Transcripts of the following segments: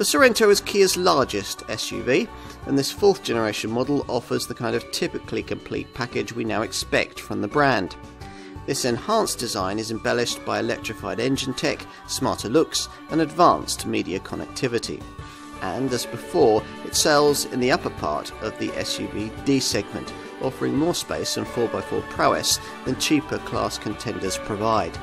The Sorento is Kia's largest SUV, and this fourth generation model offers the kind of typically complete package we now expect from the brand. This enhanced design is embellished by electrified engine tech, smarter looks, and advanced media connectivity. And as before, it sells in the upper part of the SUV D segment, offering more space and 4x4 prowess than cheaper class contenders provide.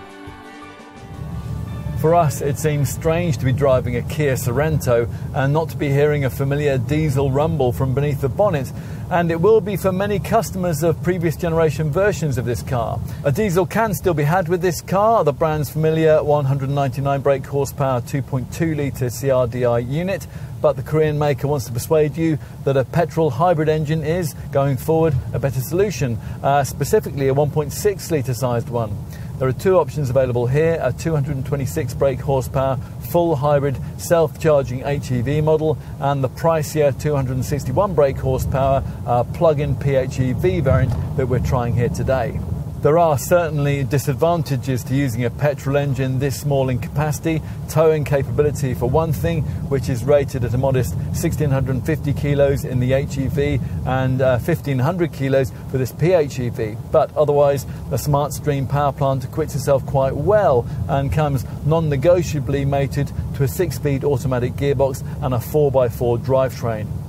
For us, it seems strange to be driving a Kia Sorento and not to be hearing a familiar diesel rumble from beneath the bonnet. And it will be for many customers of previous generation versions of this car. A diesel can still be had with this car, the brand's familiar 199 brake horsepower 2.2 litre CRDI unit. But the Korean maker wants to persuade you that a petrol hybrid engine is, going forward, a better solution, uh, specifically a 1.6 litre sized one. There are two options available here a 226 brake horsepower full hybrid self charging HEV model and the pricier 261 brake horsepower uh, plug in PHEV variant that we're trying here today. There are certainly disadvantages to using a petrol engine this small in capacity. Towing capability, for one thing, which is rated at a modest 1650 kilos in the HEV and uh, 1500 kilos for this PHEV. But otherwise, the SmartStream power plant acquits itself quite well and comes non negotiably mated to a six speed automatic gearbox and a 4x4 drivetrain.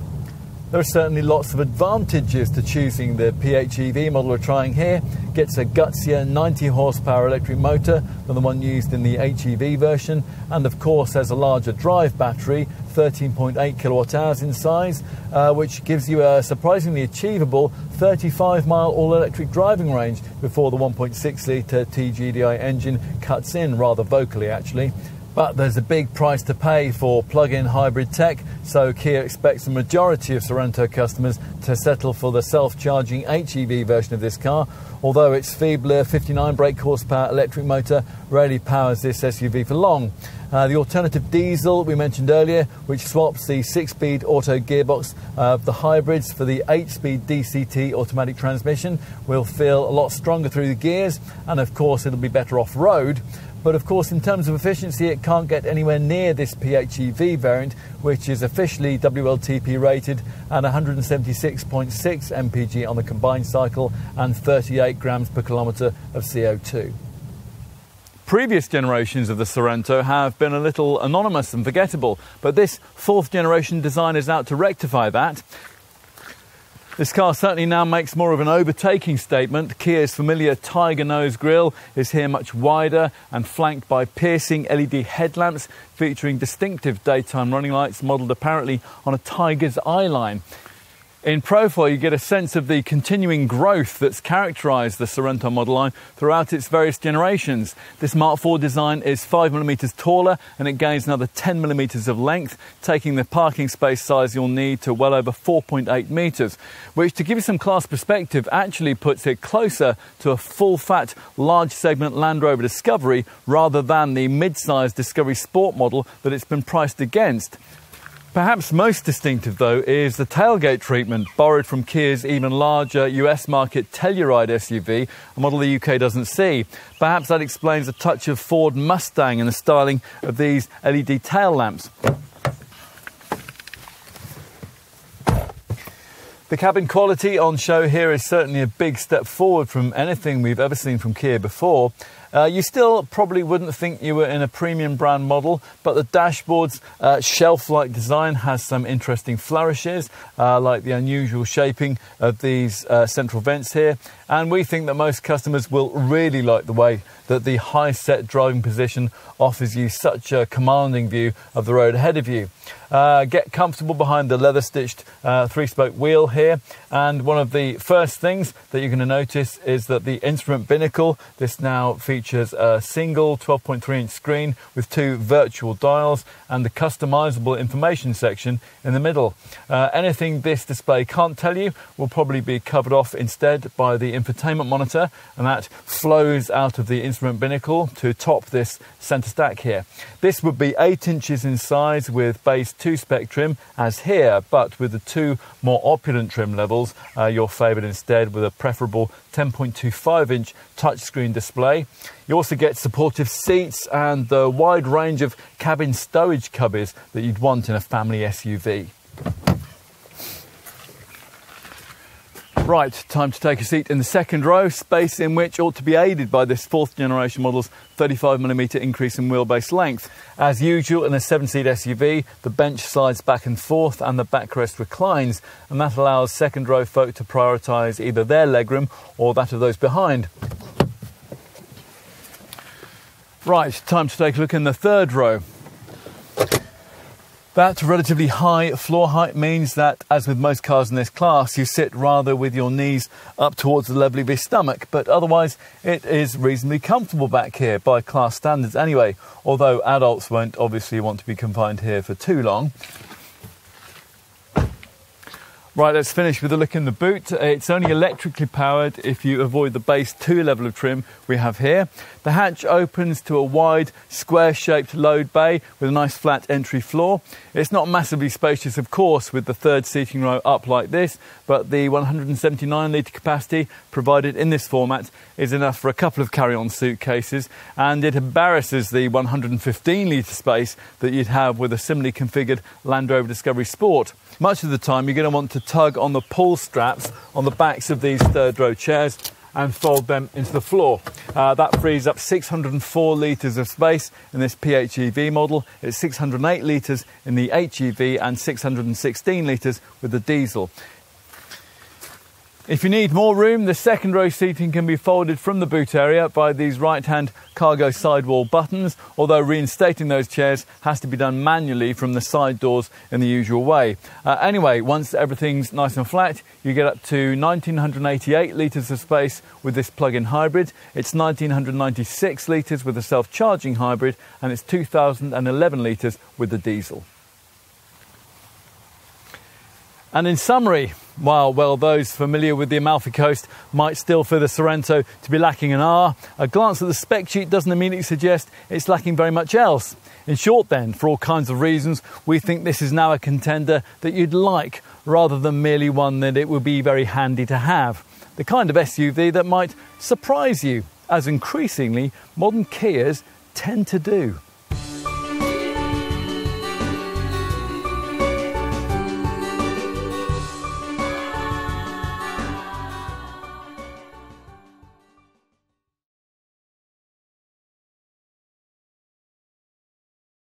There are certainly lots of advantages to choosing the PHEV model we're trying here. Gets a gutsier 90 horsepower electric motor than the one used in the HEV version, and of course has a larger drive battery, 13.8 kilowatt hours in size, uh, which gives you a surprisingly achievable 35 mile all electric driving range before the 1.6 litre TGDI engine cuts in rather vocally actually. But there's a big price to pay for plug in hybrid tech, so Kia expects the majority of Sorento customers to settle for the self charging HEV version of this car, although its feebler 59 brake horsepower electric motor rarely powers this SUV for long. Uh, the alternative diesel we mentioned earlier, which swaps the six speed auto gearbox of the hybrids for the eight speed DCT automatic transmission, will feel a lot stronger through the gears, and of course, it'll be better off road. But of course, in terms of efficiency, it can't get anywhere near this PHEV variant, which is officially WLTP rated and 176.6 mpg on the combined cycle and 38 grams per kilometre of CO2. Previous generations of the Sorento have been a little anonymous and forgettable, but this fourth generation design is out to rectify that. This car certainly now makes more of an overtaking statement. Kia's familiar tiger nose grille is here much wider and flanked by piercing LED headlamps featuring distinctive daytime running lights modelled apparently on a tiger's eye line. In profile, you get a sense of the continuing growth that's characterized the Sorento model line throughout its various generations. This Mark IV design is 5mm taller and it gains another 10mm of length, taking the parking space size you'll need to well over 4.8 metres, which, to give you some class perspective, actually puts it closer to a full fat, large segment Land Rover Discovery rather than the mid sized Discovery Sport model that it's been priced against. Perhaps most distinctive, though, is the tailgate treatment, borrowed from Kia's even larger US market Telluride SUV, a model the UK doesn't see. Perhaps that explains a touch of Ford Mustang in the styling of these LED tail lamps. The cabin quality on show here is certainly a big step forward from anything we've ever seen from Kia before. Uh, you still probably wouldn't think you were in a premium brand model, but the dashboard's uh, shelf like design has some interesting flourishes, uh, like the unusual shaping of these uh, central vents here. And we think that most customers will really like the way that the high set driving position offers you such a commanding view of the road ahead of you. Uh, get comfortable behind the leather stitched uh, three spoke wheel here. And one of the first things that you're going to notice is that the instrument binnacle, this now features a single 12.3 inch screen with two virtual dials and the customizable information section in the middle. Uh, anything this display can't tell you will probably be covered off instead by the infotainment monitor, and that flows out of the instrument binnacle to top this center stack here. This would be 8 inches in size with base 2 spec trim, as here, but with the two more opulent trim levels, uh, you're favoured instead with a preferable 10.25 inch touchscreen display. You also get supportive seats and the wide range of cabin stowage cubbies that you'd want in a family SUV. Right, time to take a seat in the second row, space in which ought to be aided by this fourth generation model's 35mm increase in wheelbase length. As usual in a seven seat SUV, the bench slides back and forth and the backrest reclines, and that allows second row folk to prioritise either their legroom or that of those behind. Right, time to take a look in the third row. That relatively high floor height means that, as with most cars in this class, you sit rather with your knees up towards the level of your stomach, but otherwise it is reasonably comfortable back here by class standards anyway, although adults won't obviously want to be confined here for too long. Right, let's finish with a look in the boot. It's only electrically powered if you avoid the base 2 level of trim we have here. The hatch opens to a wide, square shaped load bay with a nice flat entry floor. It's not massively spacious, of course, with the third seating row up like this, but the 179 litre capacity provided in this format is enough for a couple of carry on suitcases, and it embarrasses the 115 litre space that you'd have with a similarly configured Land Rover Discovery Sport. Much of the time, you're going to want to tug on the pull straps on the backs of these third row chairs and fold them into the floor. Uh, that frees up 604 litres of space in this PHEV model. It's 608 litres in the HEV and 616 litres with the diesel. If you need more room, the second row seating can be folded from the boot area by these right hand cargo sidewall buttons, although reinstating those chairs has to be done manually from the side doors in the usual way. Uh, anyway, once everything's nice and flat, you get up to 1988 litres of space with this plug in hybrid. It's 1996 litres with a self charging hybrid, and it's 2011 litres with the diesel. And in summary, while well, those familiar with the Amalfi Coast might still feel the Sorento to be lacking an R, a glance at the spec sheet doesn't immediately suggest it's lacking very much else. In short, then, for all kinds of reasons, we think this is now a contender that you'd like rather than merely one that it would be very handy to have. The kind of SUV that might surprise you, as increasingly modern Kias tend to do.